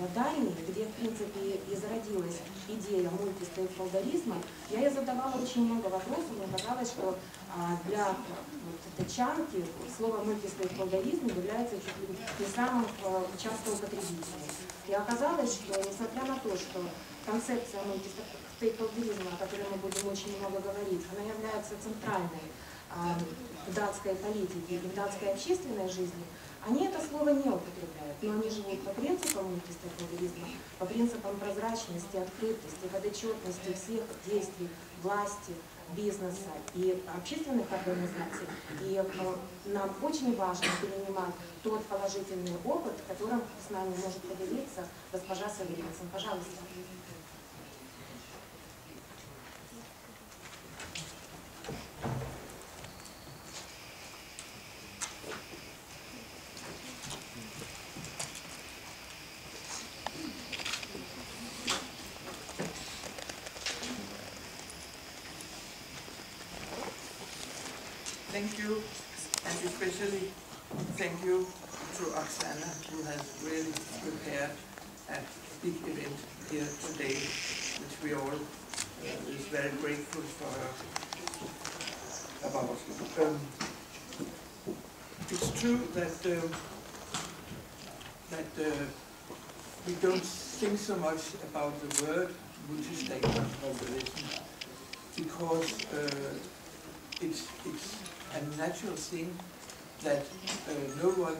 э, Дании, где, в принципе, и зародилась идея мультистейкхолдеризма, я ей задавала очень много вопросов. Мне казалось, что а, для вот, тачанки слово мультистейкхолдеризм является чуть ли не самым э, частым употребителем. И оказалось, что несмотря на то, что концепция мультистейкхолдеризма, о которой мы будем очень много говорить, она является центральной а, в датской политике и в датской общественной жизни, они это слово не употребляют, но они живут по принципам мультистейкхолдеризма, по принципам прозрачности, открытости, подотчетности всех действий власти, бизнеса и общественных организаций. И э, нам очень важно перенимать тот положительный опыт, которым с нами может поделиться госпожа Саверинцин. Пожалуйста. Thank you, and especially thank you to Oksana, who has really prepared a big event here today, which we all uh, is very grateful for her about. Um, it's true that um, that uh, we don't think so much about the word multi-stakeholder globalism because uh, it's it's a natural thing that uh, no one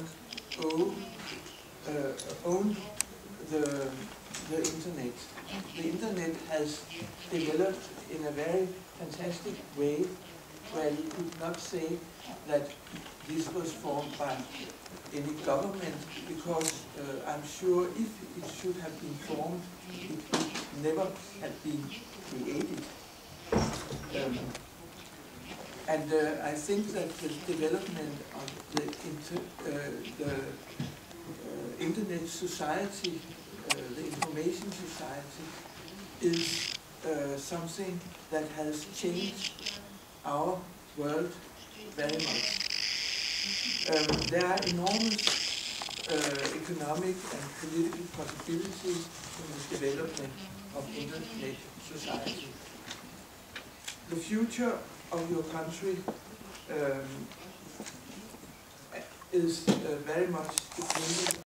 own, uh, own the, the internet. The internet has developed in a very fantastic way where you could not say that this was formed by any government because uh, I'm sure if it should have been formed, it would never have been created. Um, and uh, I think that the development of the, inter, uh, the uh, internet society, uh, the information society, is uh, something that has changed our world very much. Um, there are enormous uh, economic and political possibilities in the development of internet society. The future of your country um, is uh, very much dependent